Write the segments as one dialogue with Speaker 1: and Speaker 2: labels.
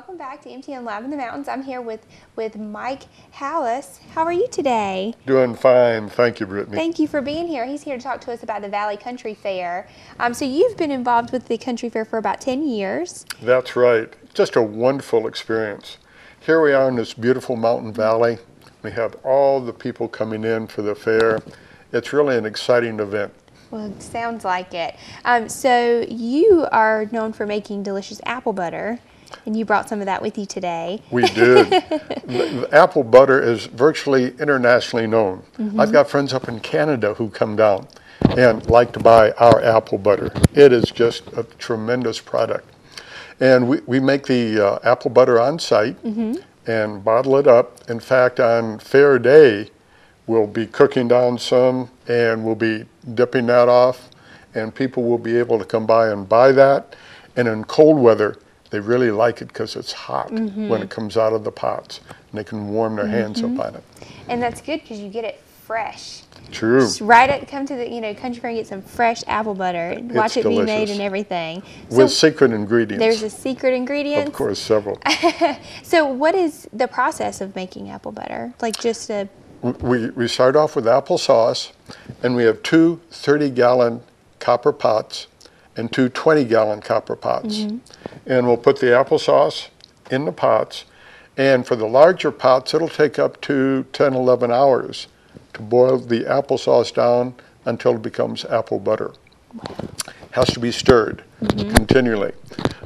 Speaker 1: welcome back to MTN Live in the Mountains. I'm here with, with Mike Hallis. How are you today?
Speaker 2: Doing fine. Thank you, Brittany.
Speaker 1: Thank you for being here. He's here to talk to us about the Valle Country Fair. Um, so you've been involved with the Country Fair for about 10 years.
Speaker 2: That's right. Just a wonderful experience. Here we are in this beautiful mountain valley. We have all the people coming in for the fair. It's really an exciting event.
Speaker 1: Well, it sounds like it. Um, so you are known for making delicious apple butter, and you brought some of that with you today.
Speaker 2: We did. apple butter is virtually internationally known. Mm-hmm. I've got friends up in Canada who come down and like to buy our apple butter. It is just a tremendous product. And we, we make the uh, apple butter on site mm-hmm. and bottle it up. In fact, on fair day, we'll be cooking down some and we'll be dipping that off and people will be able to come by and buy that. And in cold weather, they really like it because it's hot mm-hmm. when it comes out of the pots and they can warm their mm-hmm. hands up mm-hmm. on it.
Speaker 1: And that's good because you get it fresh.
Speaker 2: True.
Speaker 1: Just right at come to the you know country fair and get some fresh apple butter. Watch it delicious. be made and everything.
Speaker 2: So With secret ingredients.
Speaker 1: There's a secret ingredient.
Speaker 2: Of course, several.
Speaker 1: so what is the process of making apple butter? Like just a
Speaker 2: we, we start off with applesauce, and we have two 30 gallon copper pots and two 20 gallon copper pots. Mm-hmm. And we'll put the applesauce in the pots. And for the larger pots, it'll take up to 10, 11 hours to boil the applesauce down until it becomes apple butter. Has to be stirred mm-hmm. continually.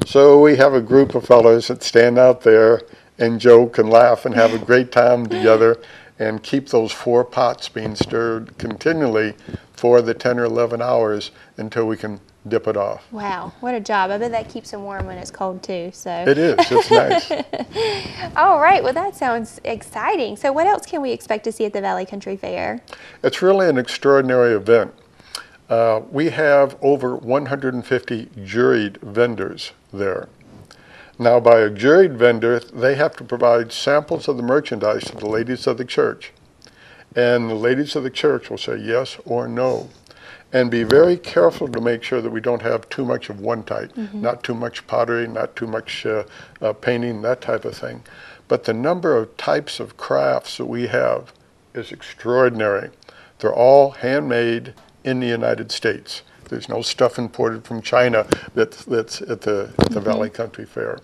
Speaker 2: So we have a group of fellows that stand out there and joke and laugh and have a great time together and keep those four pots being stirred continually for the 10 or 11 hours until we can dip it off.
Speaker 1: Wow, what a job. I bet that keeps them warm when it's cold too. So
Speaker 2: It is, it's nice.
Speaker 1: All right, well that sounds exciting. So what else can we expect to see at the Valle Country Fair?
Speaker 2: It's really an extraordinary event. Uh, we have over 150 juried vendors there. Now, by a juried vendor, they have to provide samples of the merchandise to the ladies of the church. And the ladies of the church will say yes or no. And be very careful to make sure that we don't have too much of one type, mm-hmm. not too much pottery, not too much uh, uh, painting, that type of thing. But the number of types of crafts that we have is extraordinary. They're all handmade in the United States. There's no stuff imported from China that's, that's at the, at the mm-hmm. Valle Country Fair.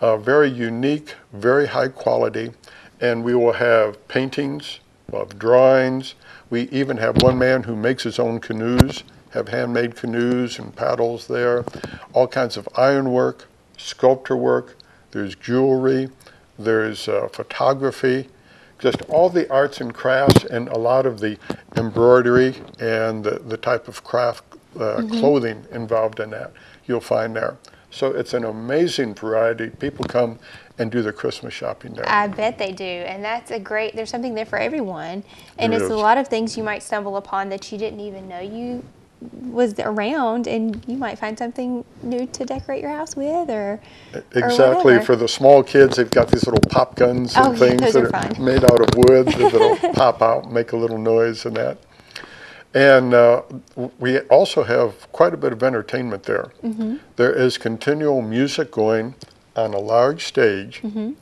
Speaker 2: Uh, very unique, very high quality, and we will have paintings, we'll have drawings. We even have one man who makes his own canoes, have handmade canoes and paddles there, all kinds of ironwork, sculpture work, there's jewelry, there's uh, photography, just all the arts and crafts and a lot of the embroidery and the, the type of craft uh, mm-hmm. clothing involved in that you'll find there. So it's an amazing variety. People come and do their Christmas shopping there.
Speaker 1: I bet they do. And that's a great, there's something there for everyone. And there it's is. a lot of things you might stumble upon that you didn't even know you was around and you might find something new to decorate your house with or
Speaker 2: exactly
Speaker 1: or
Speaker 2: for the small kids they've got these little pop guns and
Speaker 1: oh,
Speaker 2: things
Speaker 1: yeah,
Speaker 2: that are,
Speaker 1: are
Speaker 2: made out of wood that'll pop out make a little noise and that and uh, we also have quite a bit of entertainment there. Mm-hmm. there is continual music going on a large stage, mm-hmm.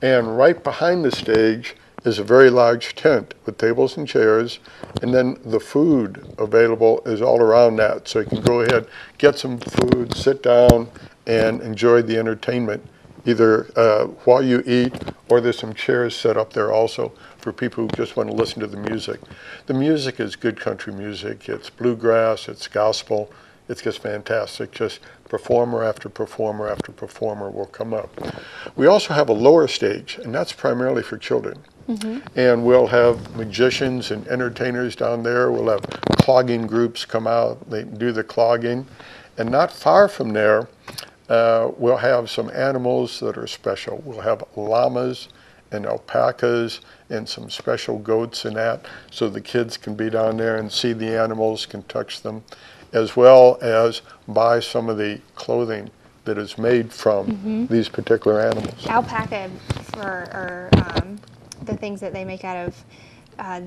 Speaker 2: and right behind the stage is a very large tent with tables and chairs, and then the food available is all around that. So you can go ahead, get some food, sit down, and enjoy the entertainment either uh, while you eat or there's some chairs set up there also for people who just want to listen to the music. The music is good country music. It's bluegrass, it's gospel. It's just fantastic. Just performer after performer after performer will come up. We also have a lower stage, and that's primarily for children. Mm-hmm. And we'll have magicians and entertainers down there. We'll have clogging groups come out, they do the clogging. And not far from there, uh, we'll have some animals that are special. We'll have llamas and alpacas and some special goats and that so the kids can be down there and see the animals, can touch them, as well as buy some of the clothing that is made from mm-hmm. these particular animals.
Speaker 1: Alpaca for, or um, the things that they make out of uh,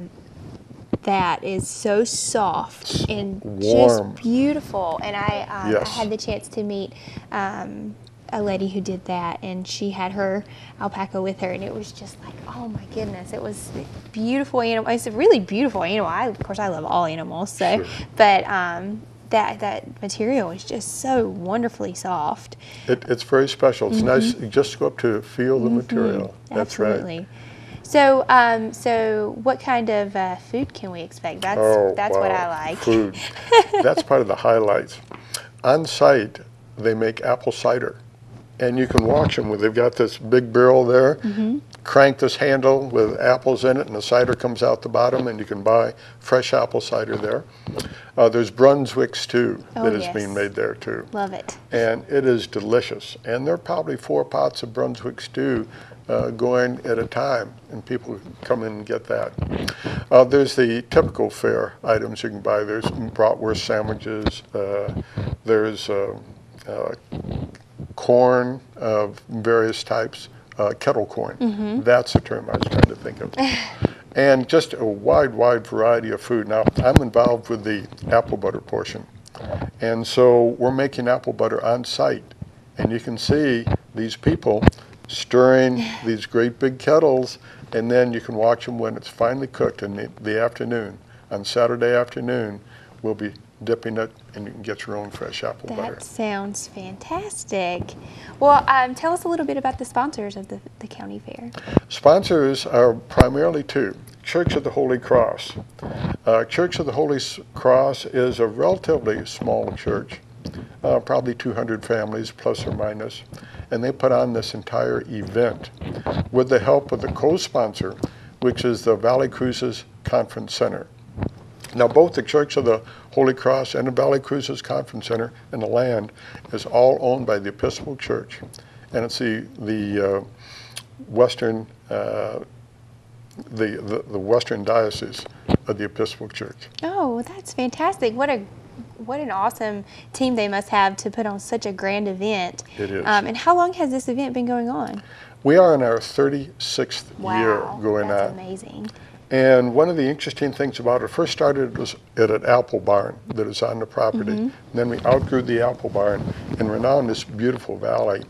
Speaker 1: that is so soft and
Speaker 2: Warm.
Speaker 1: just beautiful. And I, um,
Speaker 2: yes.
Speaker 1: I had the chance to meet um, a lady who did that, and she had her alpaca with her, and it was just like, oh my goodness, it was beautiful animal. It's a really beautiful animal. I, of course, I love all animals, so,
Speaker 2: Sure.
Speaker 1: but um, that that material is just so wonderfully soft.
Speaker 2: It, it's very special. It's nice. You just go up to feel the material. That's right.
Speaker 1: Mm-hmm. So, um, so what kind of uh, food can we expect? That's
Speaker 2: Oh,
Speaker 1: that's what I like.
Speaker 2: Food. That's part of the highlights. On site, they make apple cider. And you can watch them. They've got this big barrel there.
Speaker 1: Mm-hmm.
Speaker 2: Crank this handle with apples in it, and the cider comes out the bottom, and you can buy fresh apple cider there. Uh, there's Brunswick stew
Speaker 1: Oh,
Speaker 2: that is
Speaker 1: yes.
Speaker 2: being made there too.
Speaker 1: Love it.
Speaker 2: and it is delicious. And there are probably four pots of Brunswick stew uh, going at a time, and people come in and get that. Uh, there's the typical fare items you can buy. There's bratwurst sandwiches. Uh, there's uh, uh, corn of various types, uh, kettle corn. That's the term I was trying to think of. and just a wide, wide variety of food. Now, I'm involved with the apple butter portion. And so we're making apple butter on site. And you can see these people stirring these great big kettles, and then you can watch them when it's finally cooked in the, the afternoon. On Saturday afternoon, we'll be dipping it, and you can get your own fresh apple butter.
Speaker 1: That sounds fantastic. Well, um, tell us a little bit about the sponsors of the, the county fair.
Speaker 2: Sponsors are primarily two. Church of the Holy Cross. Uh, church of the Holy Cross is a relatively small church, uh, probably 200 families plus or minus, and they put on this entire event with the help of the co-sponsor, which is the Valle Crucis Conference Center. Now, both the Church of the Holy Cross and the Valle Crucis Conference Center and the land is all owned by the Episcopal Church, and it's the the uh, Western uh, the, the the Western Diocese of the Episcopal Church.
Speaker 1: Oh, that's fantastic. What a what an awesome team they must have to put on such a grand event.
Speaker 2: It is.
Speaker 1: Um, and how long has this event been going on?
Speaker 2: We are in our 36th
Speaker 1: Wow,
Speaker 2: year going
Speaker 1: that's
Speaker 2: on.
Speaker 1: That's amazing.
Speaker 2: And one of the interesting things about it, first started was at an apple barn that is on the property.
Speaker 1: Mm-hmm.
Speaker 2: Then we outgrew the apple barn, and we're now in this beautiful valley.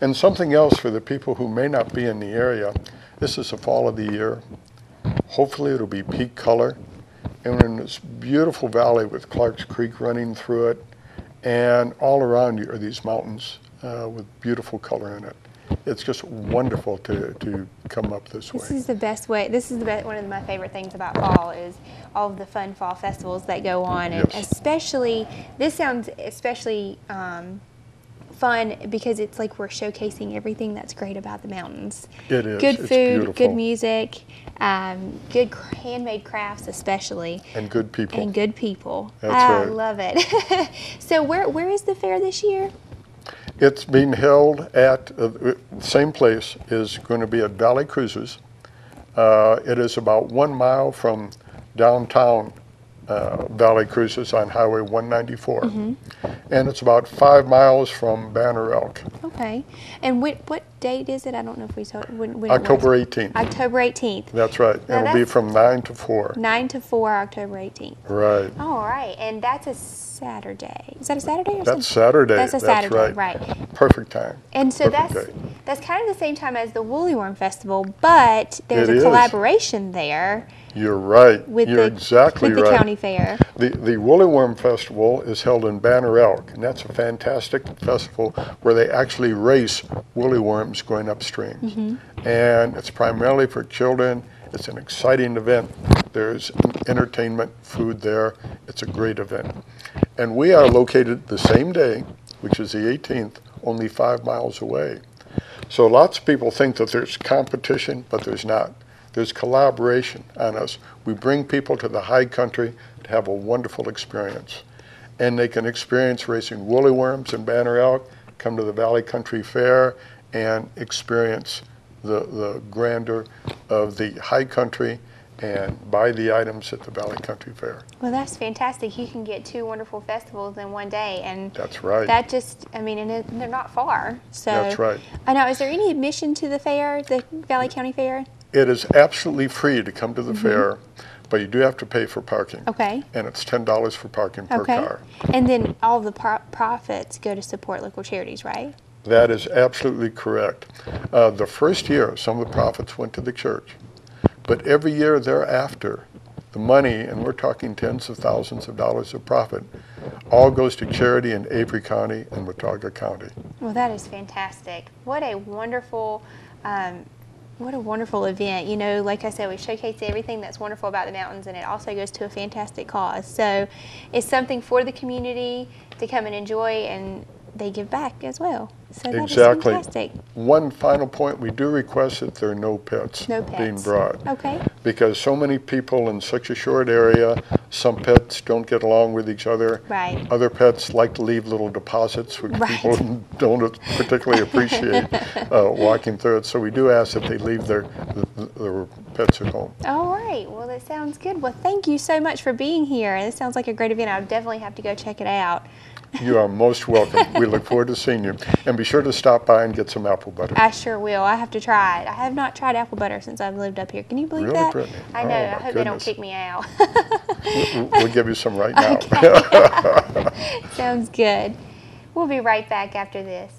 Speaker 2: And something else for the people who may not be in the area, this is the fall of the year. Hopefully it'll be peak color. And we're in this beautiful valley with Clark's Creek running through it. And all around you are these mountains uh, with beautiful color in it. It's just wonderful to, to come up this way.
Speaker 1: This is the best way. This is the best, one of my favorite things about fall is all of the fun fall festivals that go on, and
Speaker 2: Yes.
Speaker 1: especially this sounds especially um, fun because it's like we're showcasing everything that's great about the mountains.
Speaker 2: It is.
Speaker 1: Good
Speaker 2: It's
Speaker 1: food,
Speaker 2: beautiful.
Speaker 1: good music, um, good handmade crafts, especially,
Speaker 2: and good people.
Speaker 1: and good people.
Speaker 2: That's
Speaker 1: I
Speaker 2: right.
Speaker 1: love it. so where where is the fair this year?
Speaker 2: It's being held at uh, the same place is going to be at Valle Crucis. Uh, it is about one mile from downtown uh, Valle Crucis on Highway 194,
Speaker 1: Mm-hmm.
Speaker 2: and it's about five miles from Banner Elk.
Speaker 1: Okay, and what what date is it? I don't know if we saw when, when it was.
Speaker 2: October 18th.
Speaker 1: October 18th.
Speaker 2: That's right.
Speaker 1: Now
Speaker 2: It'll be
Speaker 1: that's-
Speaker 2: from nine to four.
Speaker 1: 9 to 4, October 18th.
Speaker 2: Right.
Speaker 1: All right, and that's a Saturday. Is that a Saturday or
Speaker 2: That's
Speaker 1: Sunday?
Speaker 2: Saturday.
Speaker 1: That's a Saturday,
Speaker 2: right.
Speaker 1: right.
Speaker 2: Perfect time.
Speaker 1: And so
Speaker 2: Perfect
Speaker 1: that's
Speaker 2: day.
Speaker 1: That's kind of the same time as the Woolly Worm Festival, but there's
Speaker 2: It
Speaker 1: a
Speaker 2: is.
Speaker 1: collaboration there
Speaker 2: You're right.
Speaker 1: with
Speaker 2: You're
Speaker 1: the
Speaker 2: exactly
Speaker 1: with the
Speaker 2: right.
Speaker 1: county fair.
Speaker 2: The, the Woolly Worm Festival is held in Banner Elk, and that's a fantastic festival where they actually race woolly worms going upstream. Mm-hmm. And it's primarily for children. It's an exciting event. There's entertainment, food there. It's a great event. And we are located the same day, which is the 18th, only five miles away. So lots of people think that there's competition, but there's not. There's collaboration on us. We bring people to the high country to have a wonderful experience. And they can experience racing woolly worms and Banner Elk, come to the Valle Country Fair, and experience the, the grandeur of the high country and buy the items at the Valle Country Fair.
Speaker 1: Well, that's fantastic. You can get two wonderful festivals in one day, and
Speaker 2: That's right.
Speaker 1: that just, I mean, and it, they're not far. So
Speaker 2: That's right.
Speaker 1: I know. Is there any admission to the fair, the Valle County Fair?
Speaker 2: It is absolutely free to come to the fair, but you do have to pay for parking.
Speaker 1: Okay.
Speaker 2: And it's $10 for parking per
Speaker 1: Okay.
Speaker 2: car.
Speaker 1: And then all the pro- profits go to support local charities, right?
Speaker 2: That is absolutely correct. Uh, the first year, some of the profits went to the church, but every year thereafter, the money, and we're talking tens of thousands of dollars of profit, all goes to charity in Avery County and Watauga County.
Speaker 1: Well, that is fantastic. What a wonderful, um, what a wonderful event. You know, like I said, we showcase everything that's wonderful about the mountains, and it also goes to a fantastic cause. So it's something for the community to come and enjoy, and they give back as well. So
Speaker 2: Exactly. One final point, we do request that there are no pets
Speaker 1: No
Speaker 2: being brought.
Speaker 1: Okay.
Speaker 2: Because so many people in such a short area, some pets don't get along with each other.
Speaker 1: Right.
Speaker 2: Other pets like to leave little deposits, which
Speaker 1: Right.
Speaker 2: people don't particularly appreciate uh, walking through it. So we do ask that they leave their, th- their pets at home.
Speaker 1: All right. Well, that sounds good. Well, thank you so much for being here. This sounds like a great event. I'll definitely have to go check it out.
Speaker 2: You are most welcome. We look forward to seeing you. And be sure to stop by and get some apple butter.
Speaker 1: I sure will. I have to try it. I have not tried apple butter since I've lived up here. Can you believe
Speaker 2: Really,
Speaker 1: that?
Speaker 2: Brittany?
Speaker 1: I know.
Speaker 2: Oh,
Speaker 1: I hope they don't kick me out.
Speaker 2: We'll- We'll give you some right now.
Speaker 1: Sounds good. We'll be right back after this.